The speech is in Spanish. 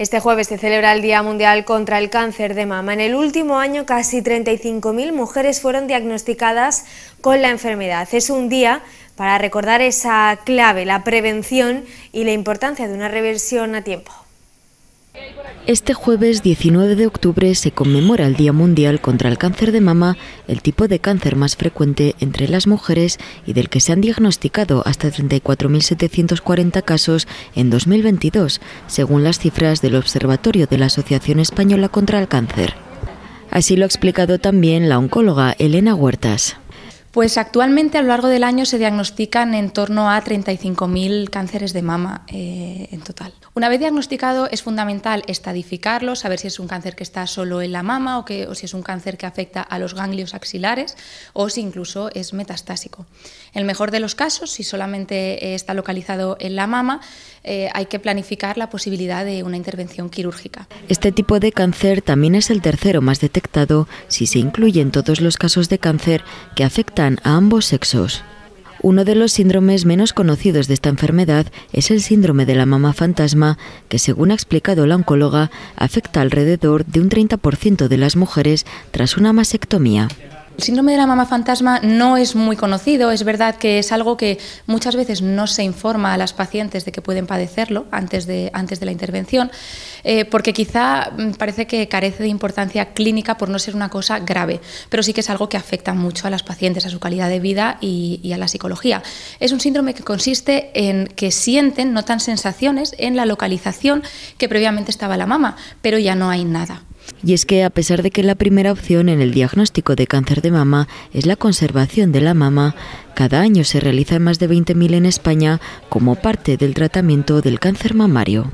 Este jueves se celebra el Día Mundial contra el Cáncer de Mama. En el último año casi 35.000 mujeres fueron diagnosticadas con la enfermedad. Es un día para recordar esa clave, la prevención y la importancia de una reversión a tiempo. Este jueves 19 de octubre se conmemora el Día Mundial contra el Cáncer de Mama, el tipo de cáncer más frecuente entre las mujeres y del que se han diagnosticado hasta 34.740 casos en 2022, según las cifras del Observatorio de la Asociación Española contra el Cáncer. Así lo ha explicado también la oncóloga Elena Huertas. Pues actualmente a lo largo del año se diagnostican en torno a 35.000 cánceres de mama eh, en total. Una vez diagnosticado es fundamental estadificarlo, saber si es un cáncer que está solo en la mama o, que, o si es un cáncer que afecta a los ganglios axilares o si incluso es metastásico. En el mejor de los casos, si solamente está localizado en la mama, eh, hay que planificar la posibilidad de una intervención quirúrgica. Este tipo de cáncer también es el tercero más detectado si se incluyen todos los casos de cáncer que afectan a ambos sexos. Uno de los síndromes menos conocidos de esta enfermedad es el síndrome de la mama fantasma, que según ha explicado la oncóloga, afecta alrededor de un 30% de las mujeres tras una mastectomía. El síndrome de la mama fantasma no es muy conocido, es verdad que es algo que muchas veces no se informa a las pacientes de que pueden padecerlo antes de, antes de la intervención, eh, porque quizá mm, parece que carece de importancia clínica por no ser una cosa grave, pero sí que es algo que afecta mucho a las pacientes, a su calidad de vida y, y a la psicología. Es un síndrome que consiste en que sienten, notan sensaciones en la localización que previamente estaba la mama, pero ya no hay nada. Y es que a pesar de que la primera opción en el diagnóstico de cáncer de mama es la conservación de la mama, cada año se realizan más de 20.000 en España como parte del tratamiento del cáncer mamario.